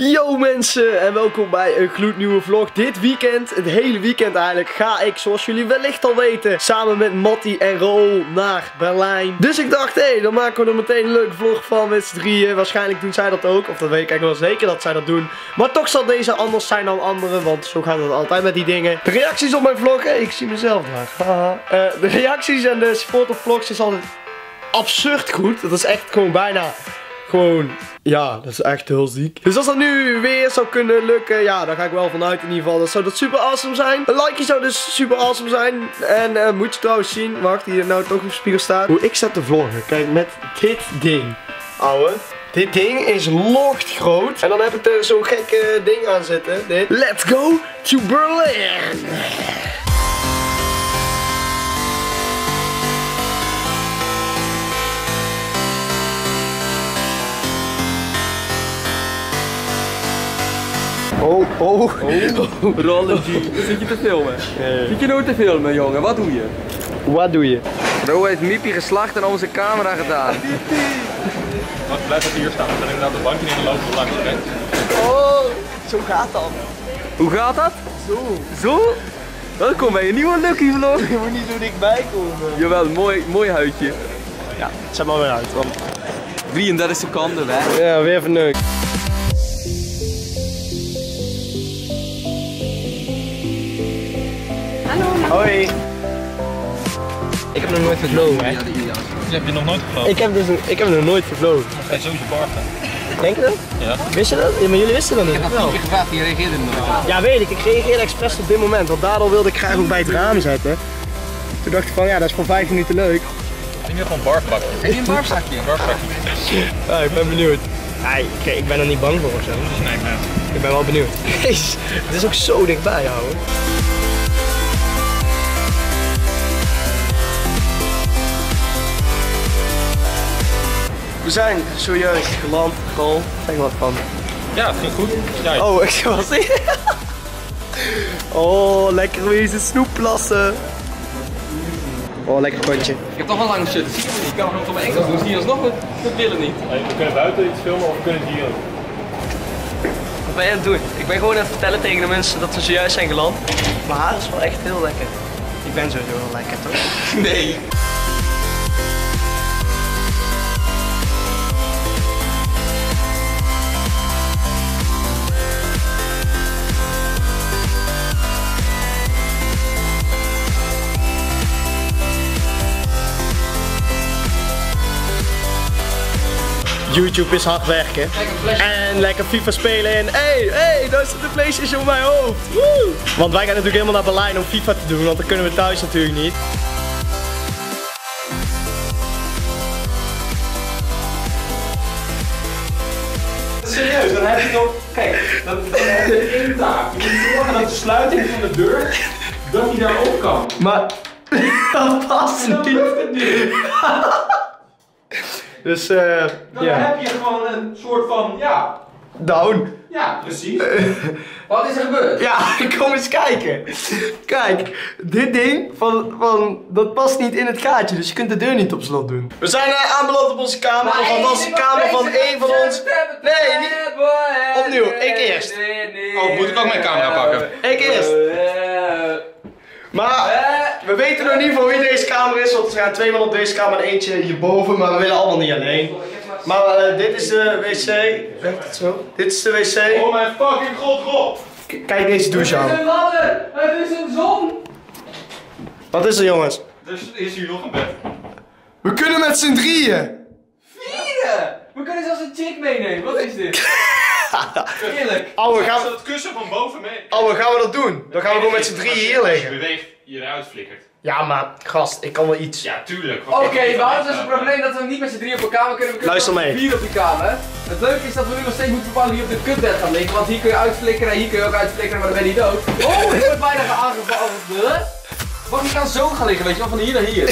Yo mensen en welkom bij een gloednieuwe vlog. Dit weekend, het hele weekend eigenlijk, ga ik zoals jullie wellicht al weten samen met Matty en Raoul naar Berlijn. Dus ik dacht, hé, hey, dan maken we er meteen een leuke vlog van met z'n drieën. Waarschijnlijk doen zij dat ook, of dat weet ik eigenlijk wel zeker dat zij dat doen. Maar toch zal deze anders zijn dan anderen, want zo gaat het altijd met die dingen. De reacties op mijn vlog, ik zie mezelf daar. Eh, de reacties en de supporter vlogs is altijd absurd goed. Dat is echt gewoon bijna gewoon, ja, dat is echt heel ziek. Dus als dat nu weer zou kunnen lukken, ja, daar ga ik wel vanuit in ieder geval. Dat zou dat super awesome zijn. Een likeje zou dus super awesome zijn. En uh, moet je trouwens zien, wacht, hier nou toch op spiegel staat. Hoe ik zet te vloggen. Kijk, met dit ding. Ouwe. Dit ding is locht groot. En dan heb ik er zo'n gekke ding aan zitten. Dit. Let's go to Berlin. Oh, oh. oh. Rolletje. Zit je te filmen? Nee. Zit je nooit te filmen, jongen? Wat doe je? Wat doe je? Ro heeft Miepie geslacht en onze camera gedaan. Wacht, blijf even hier staan. We zijn inderdaad de bankje in de loop van langs, oké? Oh, zo gaat dat. Hoe gaat dat? Zo. Zo? Welkom bij een nieuwe Lucky Vlog. Je moet niet zo dichtbij komen. Jawel, mooi, mooi huidje. Ja, zet maar weer uit. Want... 33 seconden, hè? Ja, weer verneukt. Hoi. Ik heb nog nooit gevlogen, hè? Heb je nog nooit gevlogen? Ik heb, dus een, ik heb nog nooit gevlogen. Ga je sowieso barten? Denk je dat? Ja. Wist je dat? Ja, maar jullie wisten dat niet. Ik heb dat keer gevraagd, je reageerde nooit. Ja, weet ik. Ik reageerde expres op dit moment. Want daardoor wilde ik graag ook bij het raam zetten. Toen dacht ik van, ja, dat is voor vijf minuten leuk. Ik heb gewoon barfbakje. Heb je een barfzakje? Een barfbakje. Ja, ik ben benieuwd. Ja, ik, ik ben er niet bang voor of zo. Nee, ik ben Ik ben wel benieuwd. Jezus, het is ook zo dichtbij, houden. We zijn zojuist geland, Rol. Zeg wat van. Ja, het ging goed. Ja, Oh, ik zien. Oh, lekker wezen snoepplassen. Oh, lekker kontje. Ik heb toch wel lang shit, zie je niet. Ik kan nog op mijn enkels doen, zie je alsnog, we, we willen niet. Hey, we kunnen buiten iets filmen of we kunnen het hier ook. Wat ben je aan het doen? Ik ben gewoon aan het vertellen tegen de mensen dat we zojuist zijn geland. Mijn haar is wel echt heel lekker. Ik ben sowieso wel lekker, toch? Nee. YouTube is hard werken. En lekker FIFA spelen en hey, hey, daar zit de Playstation op mijn hoofd. Woe! Want wij gaan natuurlijk helemaal naar Berlijn om FIFA te doen, want dat kunnen we thuis natuurlijk niet. Serieus, dan heb je nog... Kijk, dan dan heb je één taak. Je moet zorgen dat de sluiting van de deur, dat die daar op kan. Maar dat past En dan niet. lukt het niet. Dus eh, Dan ja, heb je gewoon een soort van, ja, down. ja, precies. Wat is er gebeurd? Ja, kom eens kijken. Kijk, dit ding, van, van, dat past niet in het gaatje, dus je kunt de deur niet op slot doen. We zijn uh, aanbeland op onze kamer, of althans de kamer van één van ons. Nee, niet. Opnieuw, ik eerst. Oh, moet ik ook mijn camera pakken? Ik eerst. Maar we weten nog niet voor wie deze kamer is, want er zijn twee man op deze kamer en eentje hierboven, maar we willen allemaal niet alleen. Maar eh, dit is de wc. Werkt het zo? Dit is de wc. Oh mijn fucking god, god. K- Kijk deze douche Het is aan. een ladder! Het is een zon! Wat is er jongens? Er is hier nog een bed. We kunnen met z'n drieën. Vieren! We kunnen zelfs een chick meenemen, wat is dit? Eerlijk. Ouwe, gaan we, dat kussen van boven mee... ouwe, gaan we dat doen? Dan gaan we gewoon met z'n drieën hier liggen. Je eruit flikkert. Ja, maar gast, ik kan wel iets. Ja, tuurlijk. Oké, we hadden dus het probleem dat we niet met z'n drieën op een kamer kunnen. We kunnen Luister mee. Vier op die kamer. Het leuke is dat we nu nog steeds moeten bepalen wie op de kutbed gaan liggen. Want hier kun je uitflikkeren en hier kun je ook uitflikkeren, maar dan ben je dood. Oh, ik word bijna aangevallen. Huh? Wacht, ik kan zo gaan liggen, weet je wel, van hier naar hier.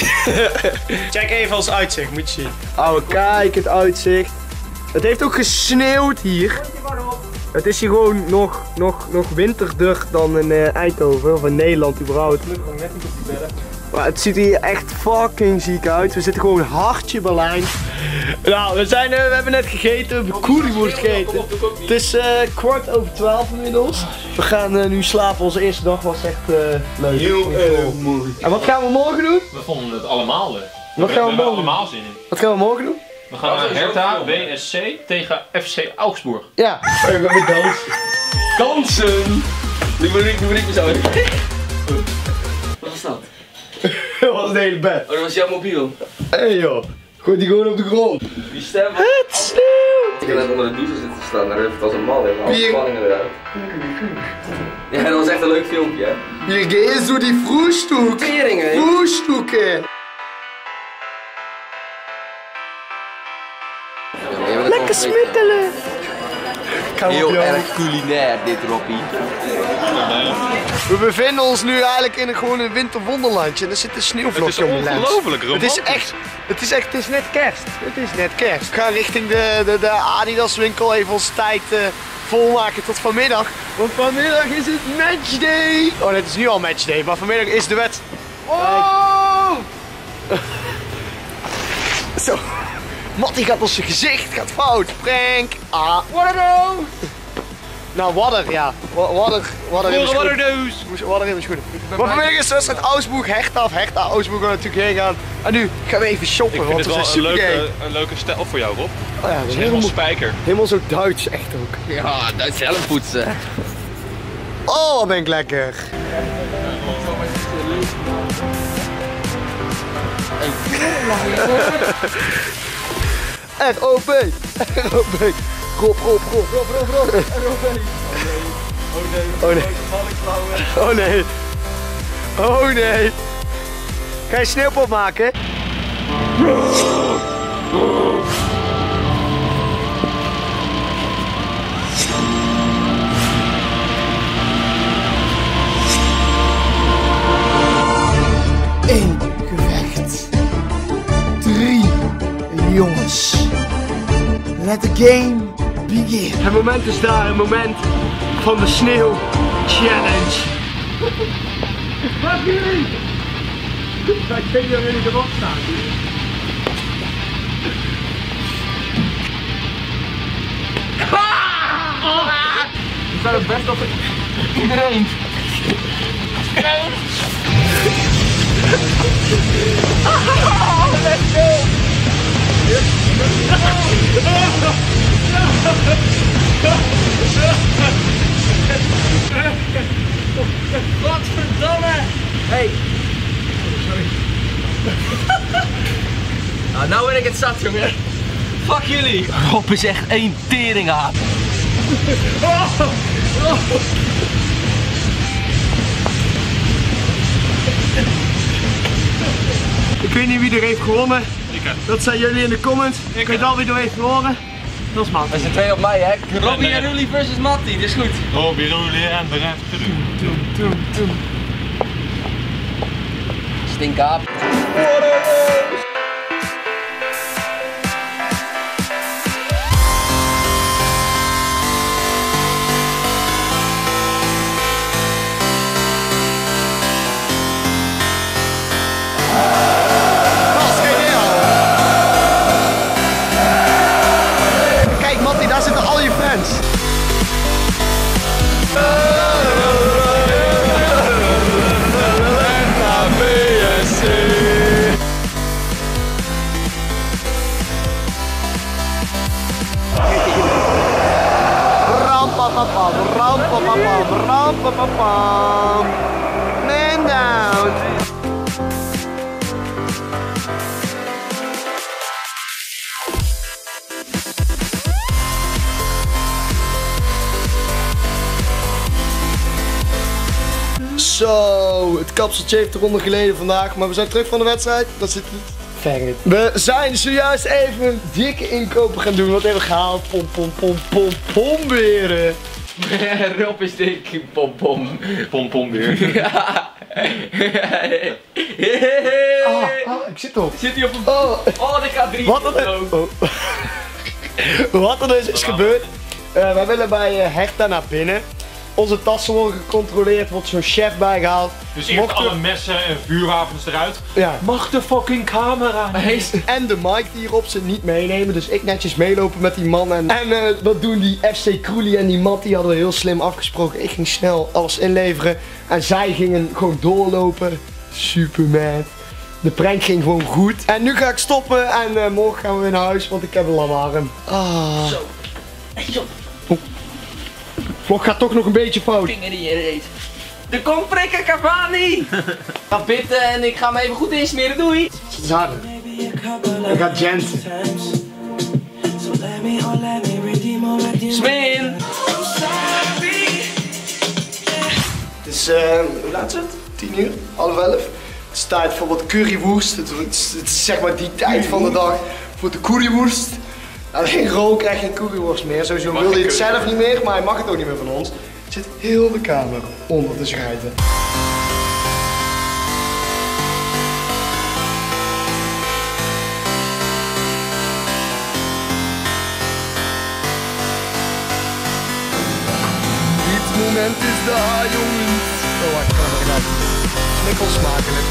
Check even ons uitzicht, moet je zien. Ouwe, kijk het uitzicht. Het heeft ook gesneeuwd hier. Het is hier gewoon nog, nog, nog winterder dan in eh, Eindhoven, of in Nederland überhaupt. Maar het ziet er hier echt fucking ziek uit. We zitten gewoon hartje Berlijn. Nou, we, zijn, eh, we hebben net gegeten. We hebben gegeten. Het is eh, kwart over twaalf inmiddels. We gaan nu slapen. Onze eerste dag was echt eh, leuk. Heel erg mooi. En wat gaan we morgen doen? We vonden het allemaal leuk. Wat gaan we morgen doen? allemaal zin in. Wat gaan we morgen doen? We gaan naar Hertha BSC tegen FC Augsburg. Ja. We gaan met dans. Kansen! Nu moet ik, nu moet ik me zo. Wat was dat? Dat was het hele bed. Oh, dat was jouw mobiel. Hé hey, joh. Gooi die gewoon op de grond. Die stem. Het sneeuwt. Ik heb net onder de douche zitten staan, daar heeft het als een man in. Alle Bier. spanningen eruit. Ja, dat was echt een leuk filmpje, hè? Hier gehst du die Frühstück. Teringen, hè? Lekker smikkelen. Heel erg culinair, dit Roppie. We bevinden ons nu eigenlijk in een gewoon een winterwonderlandje. En er zit een sneeuwvlokje op de lens. ongelooflijk Het is echt, het is echt, het is net kerst. Het is net kerst. We gaan richting de, de, de Adidas winkel even onze tijd eh, volmaken tot vanmiddag. Want vanmiddag is het matchday. Oh, het is nu al matchday, maar vanmiddag is de wet. Oh! Zo. Mattie gaat op zijn gezicht, gaat fout. Prank. Ah. Waterdo! Nou, wadder, ja. Wa- Wadder, wadder in mijn schoenen. Moest- Wadder in mijn schoenen. Maar vanmiddag is wedstrijd Augsburg, Hertha of Hertha, Augsburg gaan we natuurlijk heen gaan. En nu gaan we even shoppen, Ik vind want het een super leuke, een leuke stijl voor jou, Rob. Oh ja, dat is Helemaal helemaal, spijker. helemaal zo Duits, echt ook. Ja, dat zelf poetsen. Oh, wat ben ik lekker. R.O.B. R.O.B. Rob, Rob, Rob, Rob, Rob, Rob. R.O.B. Oh nee. Oh nee. Oh nee. Ga je sneeuwpop maken? Game begin. Het moment is daar, het moment van de sneeuw challenge. Wat jullie? Ik weet niet of jullie erop staan. Ik zou het best op iedereen. Godverdomme! Hey! Nou, nou ben ik het zat, jongen. Fuck jullie! Rob is echt één teringhaat. Ik weet niet wie er heeft gewonnen. Dat zijn jullie in de comments. Ik weet al wie er heeft gewonnen. Dat is man. We zijn twee op mij, hè? Robbie en Rulli versus Matti, dit is goed. Robbie Roelie en de ref. Stinkaap. Man down. Zo, het kapseltje heeft de ronde geleden vandaag, maar we zijn terug van de wedstrijd. Dat zit We zijn zojuist even dikke inkopen gaan doen. Wat hebben we gehaald? Pom, pom, pom, pom, pomberen. Rob is dik pompom. Pompom weer. Ah, ah, ik zit op. Zit hij op een... Oh, Oh, dit gaat drie. wat er, oh. wat er dus is gebeurd. Eh, wij willen bij Hertha naar binnen. Onze tassen worden gecontroleerd, wordt zo'n chef bijgehaald. Dus eerst Mochten- alle messen en vuurwapens eruit. Ja. Mag de fucking camera niet? En de mic die hierop zit niet meenemen. Dus ik netjes meelopen met die man. En, en eh, wat doen die FC Kroelie en die Matt, die hadden we heel slim afgesproken. Ik ging snel alles inleveren. En zij gingen gewoon doorlopen. Superman. De prank ging gewoon goed. En nu ga ik stoppen en eh, morgen gaan we weer naar huis, want ik heb een lamarm. Ah. Zo. Zo. Vlog gaat toch nog een beetje fout. Vinger die je reet. Er komt prikken Cavani! Ik ga bitten en ik ga me even goed insmeren. Doei! Het is harder. Ik ga Jensen. Spin! Het is, eh, hoe laat is het? 10 uur? Half elf? Het is tijd voor wat currywoest. Het, het is, het is zeg maar die tijd van de dag voor de currywoest. Alleen Ro krijgt geen curryworst meer. Sowieso Mag wil hij het zelf niet meer, maar hij mag het ook niet meer van ons. Er zit heel de kamer onder te schijten. Dit moment is daar, jongens. Oh, wacht, ik kan er gaan. Snikkel smakelijk.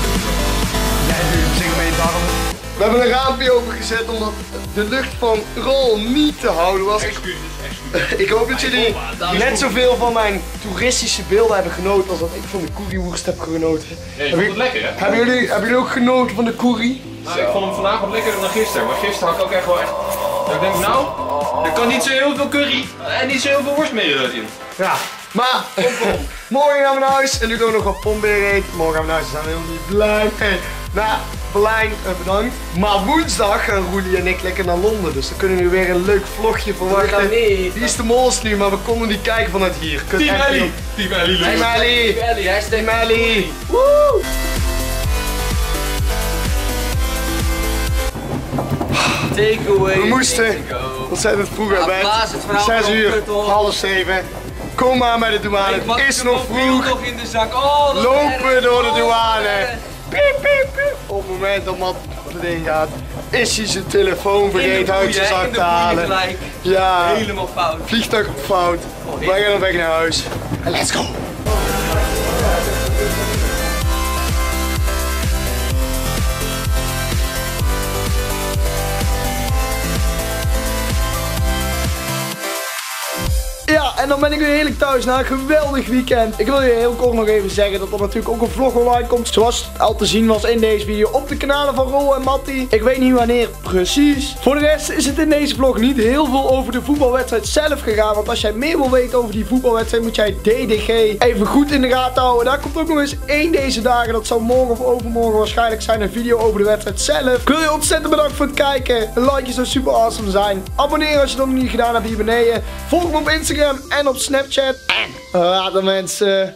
Jij nu zing mee darmen. We hebben een raampje opengezet omdat de lucht van Rol niet te houden was. Excuses, excuses. Ik hoop dat jullie net zoveel van mijn toeristische beelden hebben genoten als dat ik van de currywoest heb genoten. Ja, je vond het lekker hè? Hebben jullie, hebben jullie ook genoten van de curry? Nou, ik vond hem vandaag wat lekkerder dan gisteren. Maar gisteren had ik ook echt wel echt... Ik denk, nou, er kan niet zo heel veel curry en niet zo heel veel worst meer eh, in. Ja. Maar, morgen gaan we naar huis en nu gaan we nog wat pomberen eten. Morgen gaan we naar huis, daar zijn we niet blij mee. Berlijn, eh, bedankt. Maar woensdag gaan Roelie en ik lekker naar Londen. Dus dan kunnen we weer een leuk vlogje verwachten. gaan niet. Die is de mols nu, maar we konden niet kijken vanuit hier. Kut Team Ellie! Team Ellie, Team. Ellie! Ellie, hashtag Team Ellie! Woe! Takeaway. We moesten ontzettend vroeg bed. Verhaal 6 van uur, half 7. Kom maar bij de douane, het is nog vroeg. nog in de zak. Oh, Lopen erg. door de Oh, douane. Erg. Piep, piep, piep. Op het moment dat Matt erin gaat, is hij zijn telefoon vergeten uit zijn zak te halen. Ja, Helemaal fout. vliegtuig op fout. Wij gaan op weg naar huis. En let's go. En dan ben ik weer heerlijk thuis na een geweldig weekend. Ik wil je heel kort nog even zeggen dat er natuurlijk ook een vlog online komt. Zoals het al te zien was in deze video op de kanalen van Rol en Matti. Ik weet niet wanneer precies. Voor de rest is het in deze vlog niet heel veel over de voetbalwedstrijd zelf gegaan. Want als jij meer wil weten over die voetbalwedstrijd moet jij DDG even goed in de gaten houden. Daar komt ook nog eens één deze dagen. Dat zal morgen of overmorgen waarschijnlijk zijn. Een video over de wedstrijd zelf. Ik wil je ontzettend bedankt voor het kijken. Een like zou super awesome zijn. Abonneer als je dat nog niet gedaan hebt hier beneden. Volg me op Instagram en op Snapchat. En later mensen.